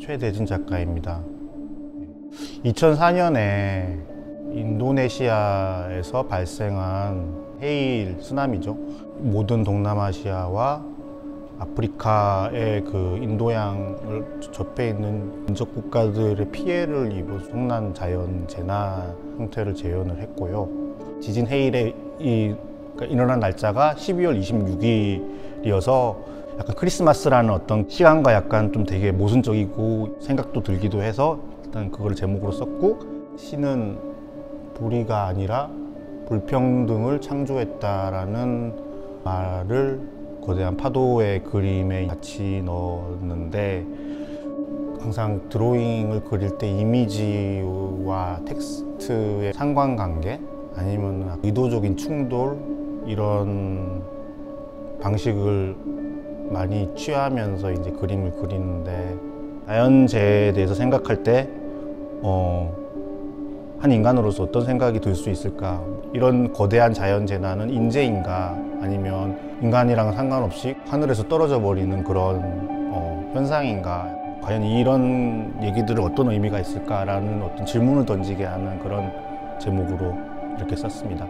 최대진 작가입니다. 2004년에 인도네시아에서 발생한 헤일 쓰나미죠. 모든 동남아시아와 아프리카의 그 인도양을 접해 있는 인접 국가들의 피해를 입은 속난 자연 재난 형태를 재현을 했고요. 지진 헤일의 이 그러니까 일어난 날짜가 12월 26일이어서 약간 크리스마스라는 어떤 시간과 약간 좀 되게 모순적이고 생각도 들기도 해서 일단 그걸 제목으로 썼고 시는 불의가 아니라 불평등을 창조했다라는 말을 거대한 파도의 그림에 같이 넣었는데 항상 드로잉을 그릴 때 이미지와 텍스트의 상관관계 아니면 의도적인 충돌 이런 방식을 많이 취하면서 이제 그림을 그리는데 자연재해에 대해서 생각할 때 어, 한 인간으로서 어떤 생각이 들 수 있을까? 이런 거대한 자연 재난은 인재인가 아니면 인간이랑 상관없이 하늘에서 떨어져 버리는 그런 어, 현상인가? 과연 이런 얘기들은 어떤 의미가 있을까라는 어떤 질문을 던지게 하는 그런 제목으로 이렇게 썼습니다.